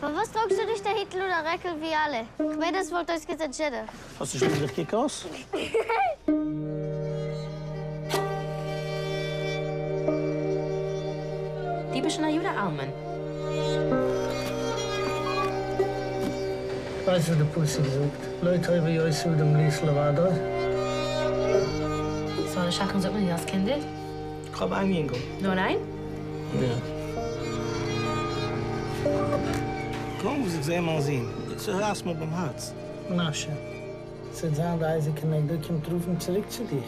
Von was tragst du dich der Hitler oder Reckel wie alle? Ich meine, das wollte euch jetzt entschieden. Hast du schon wieder Kick aus? Die bist schon Jude Almen. Weißt du, der Pussy gesucht? Leute haben euch zu dem Liesler war da. So eine Schachen sollte man nicht als Kinder. Ich habe eingehen. Nur ein? Ja. Komm, muss ich sehen mal sehen. Zuerst mal beim Herz. Na schön. Sind sagen, da ist ich nicht, du kommst rufen zurück zu dich.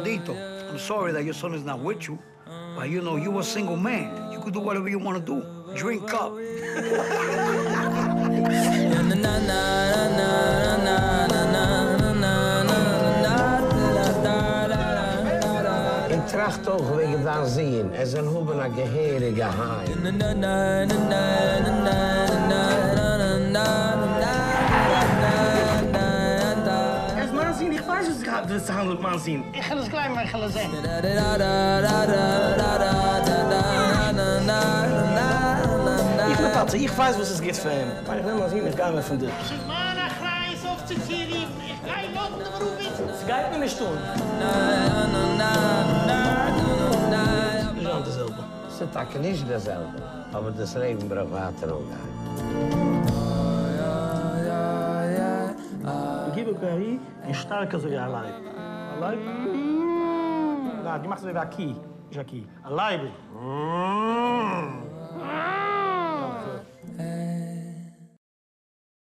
Gordito, I'm sorry that your son is not with you, but you know, you a single man. You could do whatever you want to do. Drink up. In tracht toch wegen daar zien. Er zijn hoeben naar geheere geheim. het handelijk man zien. Ik ga het klein maar gaan zijn. Ich bin Patsy, ich weiß, was es geht für ihn. Ich will mal sehen, ich gehe mir von dir. Schimana Kreis auf zu Tirim. Ich gehe noch mit dem Rubin. Es geht mir nicht tun. Ist nicht dasselbe. Ist nicht dasselbe. Aber das Leben braucht Water gar Geil. Liebe ein starkes Leib. Leib. Na, die machst du wieder aqui, Jackie. Leib. Mmh.